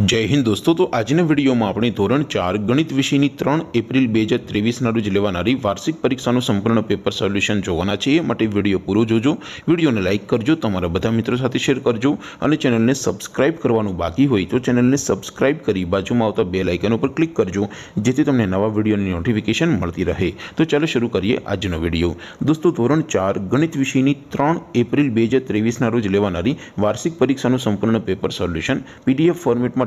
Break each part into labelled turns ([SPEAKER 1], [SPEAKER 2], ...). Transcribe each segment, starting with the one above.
[SPEAKER 1] જય હિન્દ દોસ્તો, તો આજના વિડીયોમાં આપણે ધોરણ ચાર ગણિત વિષયની ત્રણ એપ્રિલ બે હજાર ત્રેવીસના રોજ લેવાનારી વાર્ષિક પરીક્ષાનું સંપૂર્ણ પેપર સોલ્યુશન જોવાના છે એ માટે વીડિયો પૂરો જોજો. વિડીયોને લાઇક કરજો, તમારા બધા મિત્રો સાથે શેર કરજો અને ચેનલને સબસ્ક્રાઇબ કરવાનું બાકી હોય તો ચેનલને સબસ્ક્રાઇબ કરી બાજુમાં આવતા બે લાઇકન ઉપર ક્લિક કરજો, જેથી તમને નવા વિડીયોની નોટિફિકેશન મળતી રહે. તો ચાલો શરૂ કરીએ આજનો વીડિયો. દોસ્તો, ધોરણ ચાર ગણિત વિષયની ત્રણ એપ્રિલ બે હજાર ત્રેવીસના રોજ લેવાનારી વાર્ષિક પરીક્ષાનું સંપૂર્ણ પેપર સોલ્યુશન પીડીએફ ફોર્મેટમાં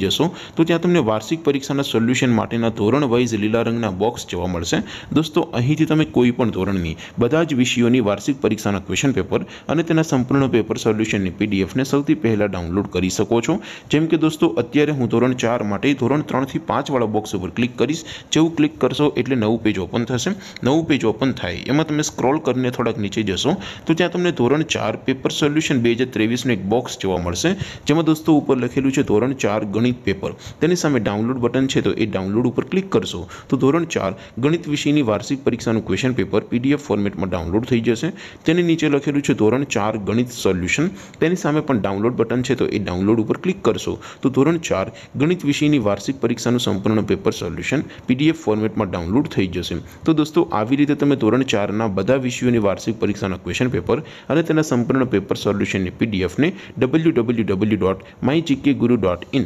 [SPEAKER 1] જશો, તો ત્યાં તમને વાર્ષિક પરીક્ષાના સોલ્યુશન માટેના ધોરણ વાઇઝ લીલા રંગના બોક્સ જોવા મળશે. દોસ્તો, અહીંથી તમે કોઈ પણ ધોરણની બધા જ વિષયોની વાર્ષિક પરીક્ષાના ક્વેશ્ચન પેપર અને તેના સંપૂર્ણ પેપર સોલ્યુશનની પીડીએફને સૌથી પહેલાં ડાઉનલોડ કરી શકો છો. જેમ કે દોસ્તો, અત્યારે હું ધોરણ ચાર માટે ધોરણ ત્રણથી પાંચવાળા બોક્સ ઉપર ક્લિક કરીશ. જેવું ક્લિક કરશો એટલે નવું પેજ ઓપન થશે. નવું પેજ ઓપન થાય, એમાં તમે સ્ક્રોલ કરીને થોડાક નીચે જશો, તો ત્યાં તમને ધોરણ ચાર પેપર સોલ્યુશન બે હજાર ત્રેવીસનું એક બોક્સ જોવા મળશે. જેમાં દોસ્તો ઉપર લખેલું છે, ધોરણ ચાર ગણિત પેપર તેની સામે ડાઉનલોડ બટન છે, તો એ ડાઉનલોડ ઉપર ક્લિક કરશો. તો ધોરણ ચાર, ગણિત વિષયની વાર્ષિક પરીક્ષાનું ક્વેશ્ચન પેપર પીડીએફ ફોર્મેટમાં ડાઉનલોડ થઈ જશે. તેની નીચે લખેલું છે, ધોરણ ચાર, ગણિત સોલ્યુશન તેની સામે પણ ડાઉનલોડ બટન છે, તો એ ડાઉનલોડ ઉપર ક્લિક કરશો. તો ધોરણ ચાર, ગણિત વિષયની વાર્ષિક પરીક્ષાનું સંપૂર્ણ પેપર સોલ્યુશન પીડીએફ ફોર્મેટમાં ડાઉનલોડ થઈ જશે. તો દોસ્તો, આવી રીતે તમે ધોરણ ચારના બધા વિષયોની વાર્ષિક પરીક્ષાના ક્વેશ્ચન પેપર અને તેના સંપૂર્ણ પેપર સોલ્યુશનની પીડીએફને W W W dot my GK guru dot in